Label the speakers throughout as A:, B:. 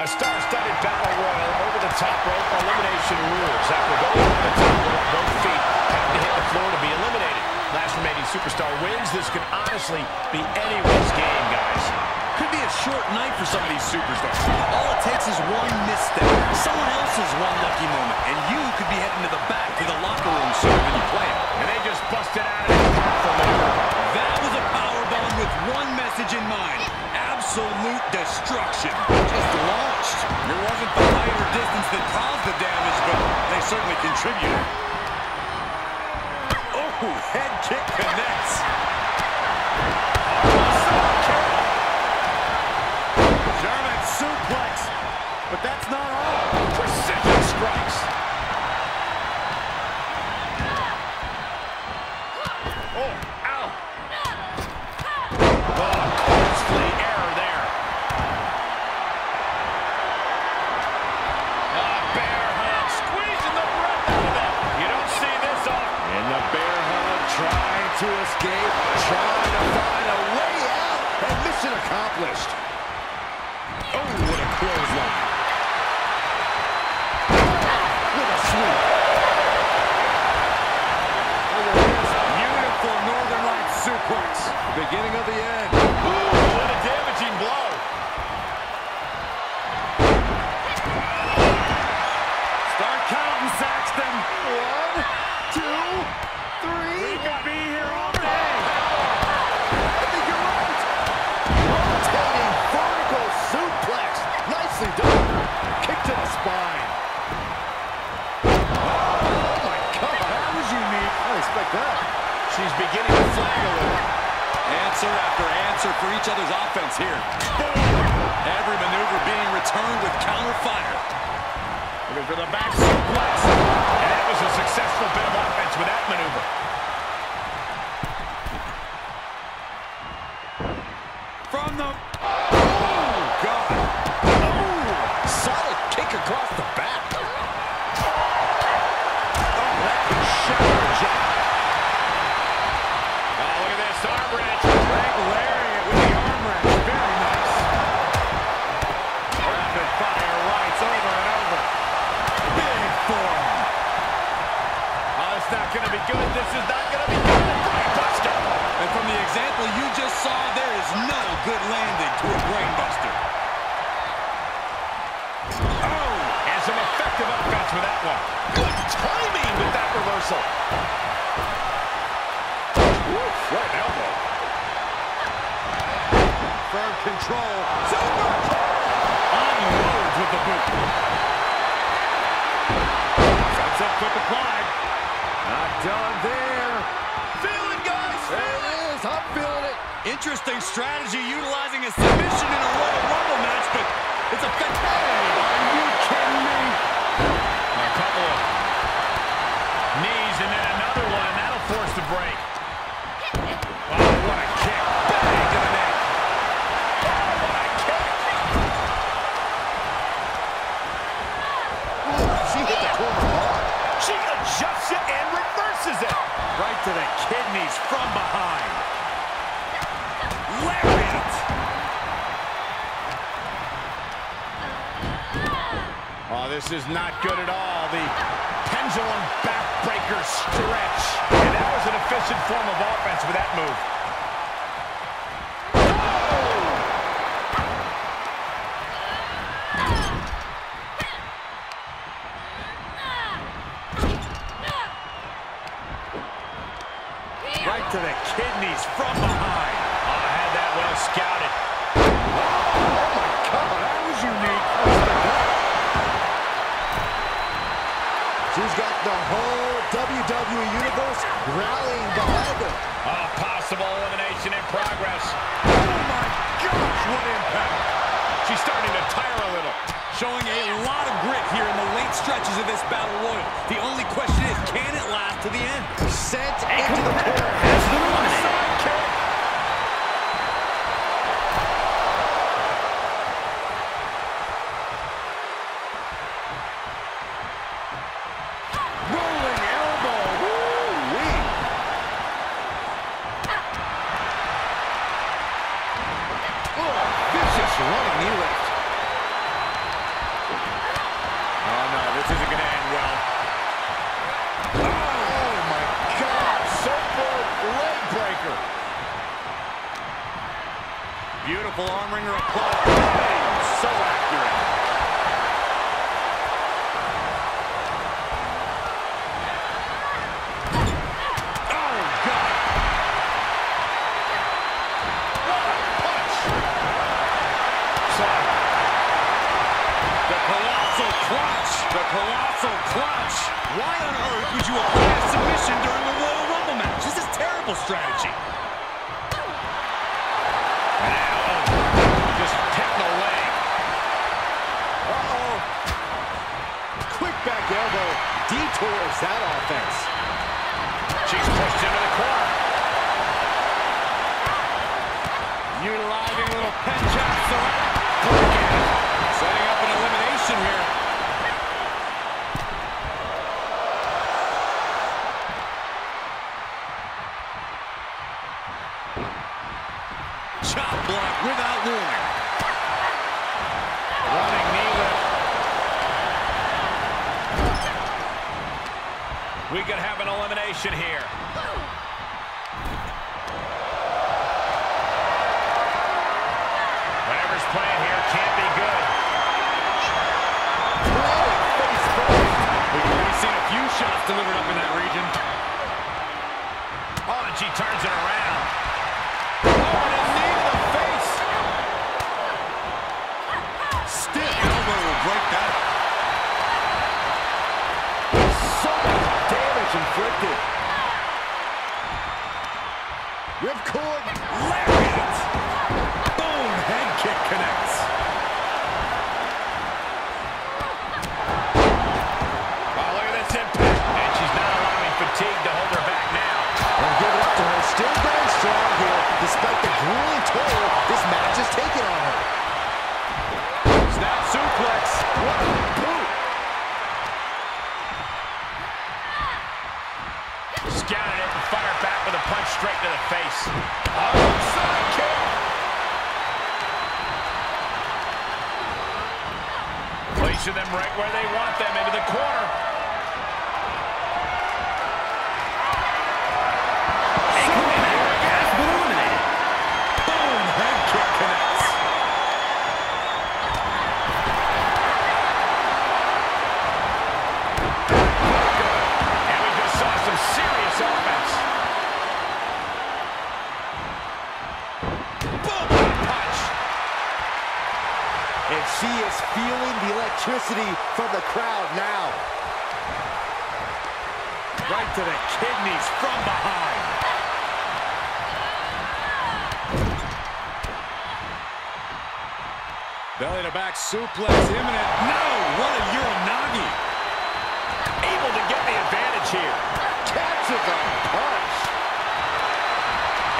A: A star-studded battle royal over the top rope elimination rules. After going over the top rope, both feet have to hit the floor to be eliminated. Last remaining superstar wins. This could honestly be anyone's game, guys.
B: Could be a short night for some of these superstars. All it takes is one misstep, someone else's one lucky moment, and you could be heading to the back to the locker room certainly contributed. Oh, head kick connects. German suplex. But that's not all.
A: Precision strikes. Oh. Oh,
B: to the spine. Oh, my God. That was unique. I expect that.
A: She's beginning to flag a little.
B: Answer after answer for each other's offense here. Every maneuver being returned with counter fire.
A: Looking for the back suplex. And that was a successful bit of offense with that maneuver.
B: From the... control. Super Unloads with the boot. Sets up quick apply. Not done there.
A: Feeling, guys.
B: There it is. I'm feeling it. Interesting strategy utilizing a submission in a Royal Rumble match,
A: adjusts it and reverses it.
B: Right to the kidneys from behind. Lariat!
A: Oh, this is not good at all. The pendulum backbreaker stretch. And that was an efficient form of offense with that move.
B: Right to the kidneys from behind.
A: Oh, I had that well scouted.
B: Oh my God, that was unique. She's got the whole WWE Universe rallying behind her.
A: Oh, possible elimination in progress.
B: Oh my gosh, what impact.
A: She's starting to tire a little.
B: Showing a lot of grit here in the late stretches of this Battle Royal. The only question is, can it last to the end? Sent into the corner.
C: has been eliminated.
B: Would you apply a submission during a Royal Rumble match? This is terrible strategy.
A: The.
C: Detours that offense.
A: She's pushed into the corner.
B: Utilizing a little pen jab select. Setting up an elimination here. Chop block without warning. Running knee lift.
A: We could have an elimination here. Whatever's playing here can't be good.
B: We've seen a few shots delivered up in that region.
A: Oh, and she turns it around. Scouted it and fired back with a punch straight to the face. Outside kick. Placing them right where they want them, into the corner.
C: She is feeling the electricity from the crowd now.
B: Right to the kidneys from behind. Belly to back suplex imminent. No, what a Uranage.
A: Able to get the advantage here.
C: Catches a punch.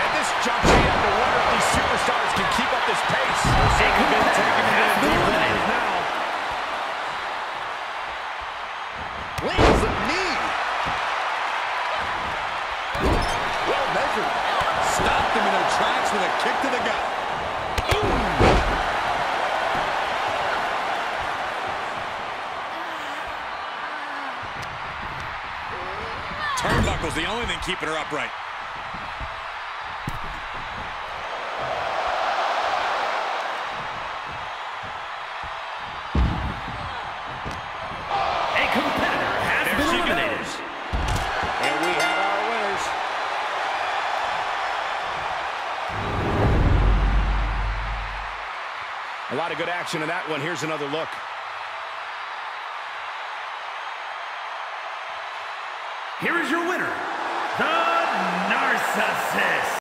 A: And this juncture, you have to wonder if these superstars can keep up this pace.
B: Taking it into the deep waters now.
C: Lands a knee. Well measured.
B: Stopped them in their tracks with a kick to the gut. Turnbuckle's the only thing keeping her upright.
A: Lot of good action in that one. Here's another look.
D: Here is your winner, the Narcissist.